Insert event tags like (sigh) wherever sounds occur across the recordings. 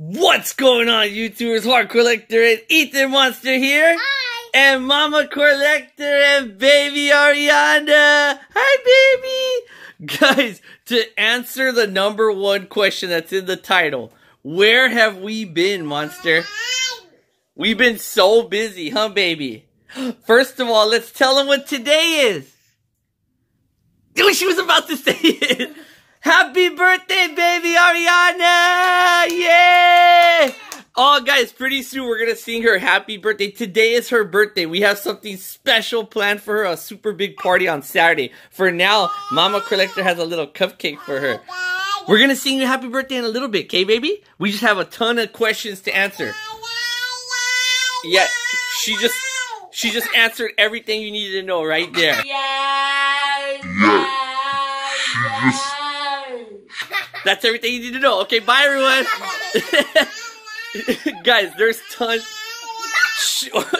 What's going on, YouTubers? Hardcorllector and Ethan Monster here. Hi. And Mama Collector and baby Ariana. Hi, baby. (laughs) Guys, to answer the number one question that's in the title, where have we been, Monster? We've been so busy, huh, baby? (gasps) First of all, let's tell them what today is. (laughs) Oh, she was about to say it. Happy birthday, baby Ariana! Yay! Oh, guys, pretty soon we're gonna sing her happy birthday. Today is her birthday. We have something special planned for her, a super big party on Saturday. For now, Mama Collector has a little cupcake for her. We're gonna sing you happy birthday in a little bit, okay, baby? We just have a ton of questions to answer. Yeah, she just she just answered everything you needed to know right there. That's everything you need to know. Okay, bye everyone. (laughs) Guys, there's tons. (laughs)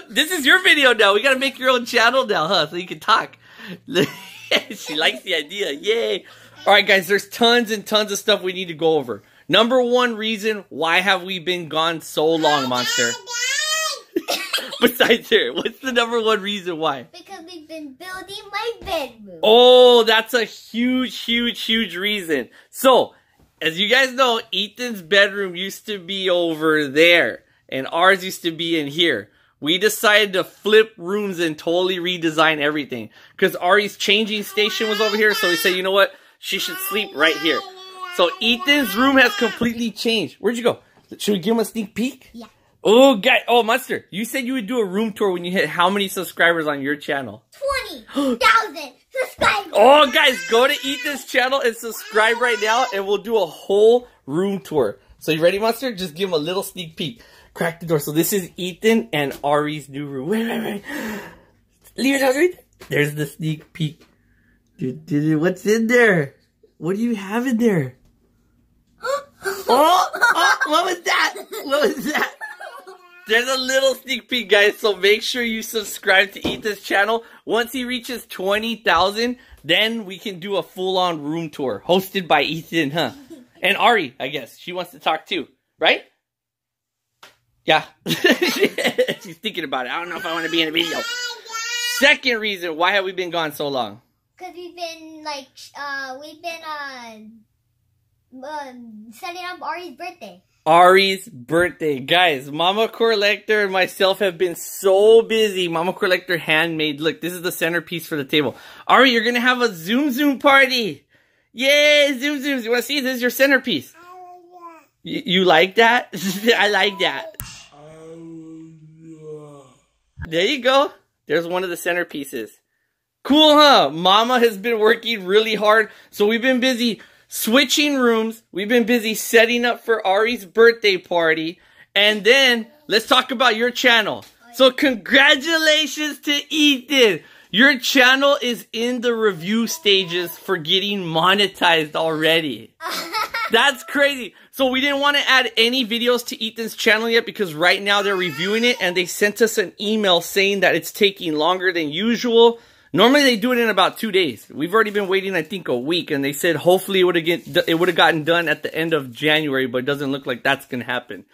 This is your video now. We gotta make your own channel now, huh? So you can talk. (laughs) she likes the idea. Yay. Alright, guys, there's tons and tons of stuff we need to go over. Number one reason why have we been gone so long, Monster? Besides here, what's the number one reason why? Because we've been building my bedroom. Oh, that's a huge, huge, huge reason. So, as you guys know, Ethan's bedroom used to be over there, and ours used to be in here. We decided to flip rooms and totally redesign everything. Because Ari's changing station was over here, so we said, you know what? She should sleep right here. So Ethan's room has completely changed. Where'd you go? Should we give him a sneak peek? Yeah. Oh, guy. Oh, Monster. You said you would do a room tour when you hit how many subscribers on your channel? 20,000 (gasps) subscribers. Oh, guys, go to Ethan's channel and subscribe right now, and we'll do a whole room tour. So, you ready, Monster? Just give him a little sneak peek. Crack the door. So, this is Ethan and Ari's new room. Wait, wait, wait. Leave it out. There's the sneak peek. Dude, dude, what's in there? What do you have in there? (laughs) Oh, oh, what was that? What was that? There's a little sneak peek, guys, so make sure you subscribe to Ethan's channel. Once he reaches 20,000, then we can do a full-on room tour, hosted by Ethan, huh? (laughs) And Ari, I guess. She wants to talk too, right? Yeah. (laughs) She's thinking about it. I don't know if I want to be in a video. Second reason, why have we been gone so long? Because we've been, like, uh, we've been, uh, um, setting up Ari's birthday. Ari's birthday. Guys, Mama Collector and myself have been so busy. Mama Collector handmade. Look, this is the centerpiece for the table. Ari, you're gonna have a Zoom Zoom party. Yay, Zoom Zooms. You wanna see? This is your centerpiece. You, you like that? (laughs) I like that. There you go. There's one of the centerpieces. Cool, huh? Mama has been working really hard. So we've been busy switching rooms. We've been busy setting up for Ari's birthday party. And then let's talk about your channel. So congratulations to Ethan. Your channel is in the review stages for getting monetized already. (laughs) That's crazy. So we didn't want to add any videos to Ethan's channel yet because right now they're reviewing it and they sent us an email saying that it's taking longer than usual. Normally they do it in about two days. We've already been waiting, I think, a week, and they said hopefully it would have get it would have gotten done at the end of January, but it doesn't look like that's gonna happen.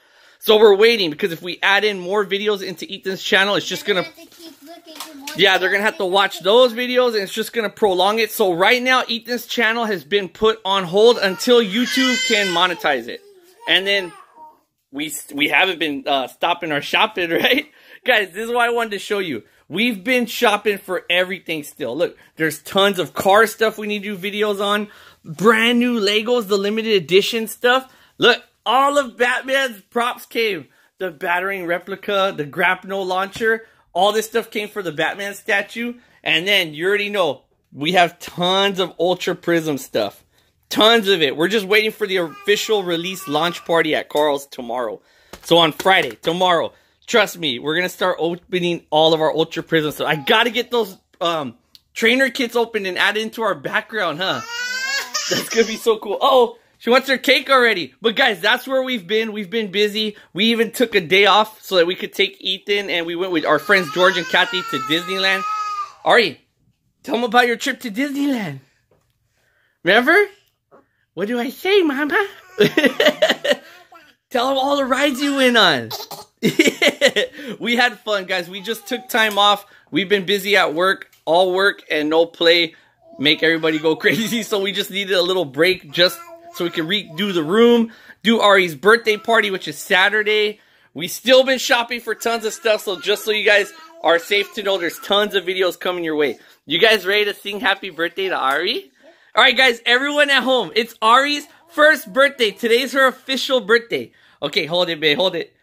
So we're waiting because if we add in more videos into Ethan's channel, it's just gonna have to keep looking yeah, they're gonna have to watch those videos and it's just gonna prolong it. So right now, Ethan's channel has been put on hold until YouTube can monetize it. And then we we haven't been uh, stopping our shopping, (laughs) right? Guys, this is why I wanted to show you. We've been shopping for everything still. Look, there's tons of car stuff we need to do videos on. Brand new Legos, the limited edition stuff. Look, all of Batman's props came. The Batarang replica, the grapnel launcher, all this stuff came for the Batman statue. And then you already know, we have tons of Ultra Prism stuff. Tons of it. We're just waiting for the official release launch party at Carl's tomorrow. So on Friday, tomorrow, trust me, we're gonna start opening all of our Ultra Prism stuff. I gotta get those um trainer kits open and add into our background, huh? (laughs) That's gonna be so cool. Oh, she wants her cake already. But guys, that's where we've been. We've been busy. We even took a day off so that we could take Ethan and we went with our friends George and Kathy to Disneyland. Ari, tell them about your trip to Disneyland. Remember? What do I say, Mama? (laughs) Tell them all the rides you went on. (laughs) we had fun, guys. We just took time off. We've been busy at work, all work and no play. Make everybody go (laughs) crazy. So we just needed a little break just so we can redo the room, do Ari's birthday party, which is Saturday. We still been shopping for tons of stuff. So just so you guys are safe to know, there's tons of videos coming your way. You guys ready to sing happy birthday to Ari? All right, guys, everyone at home, it's Ari's first birthday. Today's her official birthday. Okay, hold it, babe, hold it.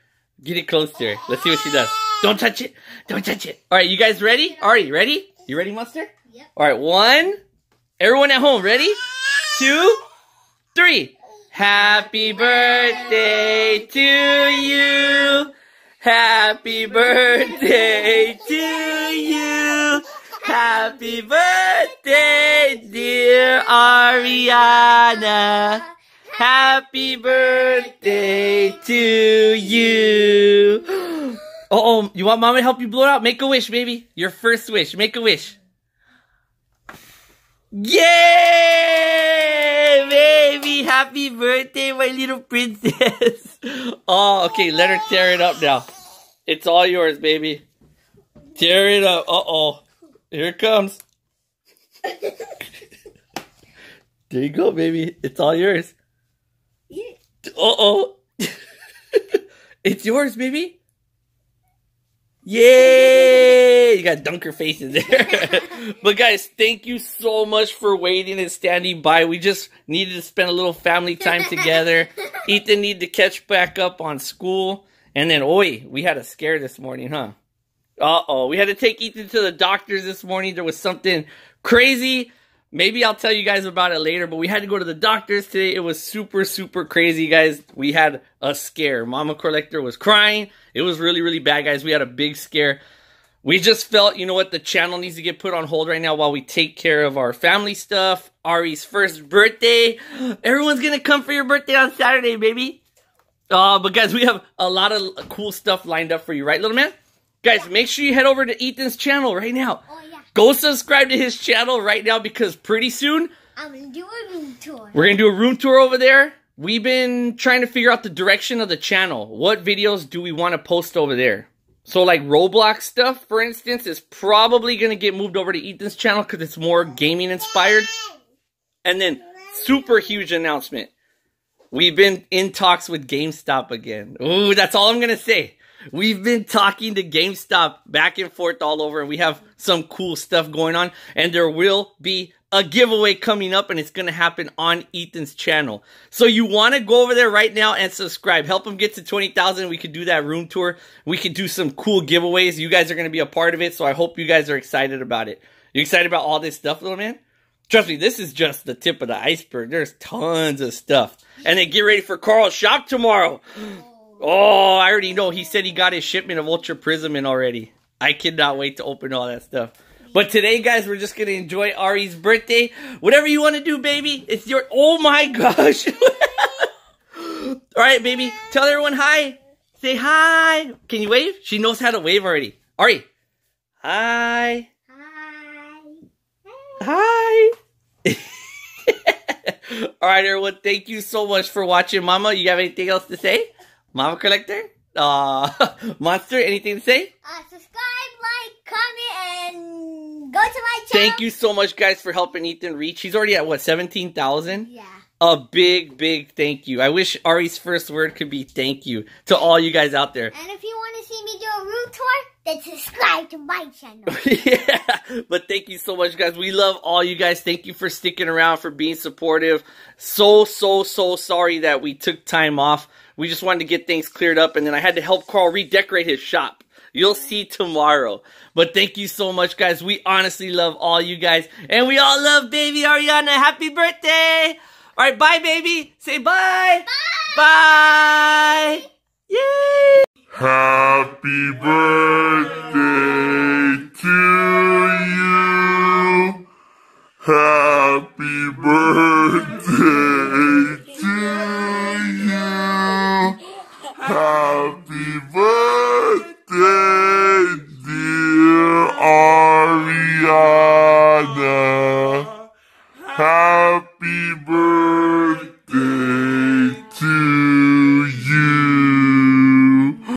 Get it close to her. Let's see what she does. Don't touch it. Don't touch it. All right, you guys ready? Ari, ready? You ready, Monster? Yep. All right, one. Everyone at home, ready? Two, three. Happy birthday to you. Happy birthday to you. Happy birthday, dear Ariana. Happy birthday to you. Uh (gasps) oh, you want mama to help you blow it out? Make a wish, baby. Your first wish. Make a wish. Yay! Baby, happy birthday, my little princess. (laughs) Oh, okay, let her tear it up now. It's all yours, baby. Tear it up. Uh oh. Here it comes. (laughs) there you go, baby. It's all yours. Uh oh. (laughs) it's yours, baby. Yay! You got dunker face in there. (laughs) but guys, thank you so much for waiting and standing by. We just needed to spend a little family time together. (laughs) Ethan needed to catch back up on school. And then, oi, we had a scare this morning, huh? Uh-oh, we had to take Ethan to the doctors this morning. There was something crazy. Maybe I'll tell you guys about it later, but we had to go to the doctors today. It was super, super crazy, guys. We had a scare. Mama Collector was crying. It was really, really bad, guys. We had a big scare. We just felt, you know what, the channel needs to get put on hold right now while we take care of our family stuff. Ari's first birthday. (gasps) Everyone's gonna come for your birthday on Saturday, baby. Uh, but guys, we have a lot of cool stuff lined up for you, right, little man? Guys, make sure you head over to Ethan's channel right now. Oh yeah. Go subscribe to his channel right now because pretty soon I'm gonna do a room tour. we're gonna do a room tour over there. We've been trying to figure out the direction of the channel. What videos do we want to post over there? So like Roblox stuff, for instance, is probably gonna get moved over to Ethan's channel because it's more gaming inspired. And then super huge announcement. We've been in talks with GameStop again. Ooh, that's all I'm gonna say. We've been talking to GameStop back and forth all over, and we have some cool stuff going on. And there will be a giveaway coming up, and it's going to happen on Ethan's channel. So you want to go over there right now and subscribe. Help him get to 20,000. We could do that room tour. We could do some cool giveaways. You guys are going to be a part of it, so I hope you guys are excited about it. You excited about all this stuff, little man? Trust me, this is just the tip of the iceberg. There's tons of stuff. And then get ready for Carl's shop tomorrow. (gasps) (gasps) Oh. Oh, I already know. He said he got his shipment of Ultra Prism in already. I cannot wait to open all that stuff. But today, guys, we're just gonna enjoy Ari's birthday. Whatever you want to do, baby. It's your. Oh my gosh! (laughs) all right, baby. Tell everyone hi. Say hi. Can you wave? She knows how to wave already. Ari. Hi. Hi. Hi. (laughs) all right, everyone. Thank you so much for watching, Mama. You have anything else to say? Mama Collector? Uh, (laughs) Monster, anything to say? Uh, subscribe, like, comment, and go to my channel. Thank you so much, guys, for helping Ethan reach. He's already at, what, 17,000? Yeah. A big, big thank you. I wish Ari's first word could be thank you to all you guys out there. And if you want to see me do a room tour, then subscribe to my channel. (laughs) yeah, but thank you so much, guys. We love all you guys. Thank you for sticking around, for being supportive. So, so, so sorry that we took time off. We just wanted to get things cleared up, and then I had to help Carl redecorate his shop. You'll see tomorrow. But thank you so much, guys. We honestly love all you guys. And we all love baby Ariana. Happy birthday! All right, bye, baby. Say bye. Bye. Yay! Happy birthday to you. Happy birthday to you. Happy birthday.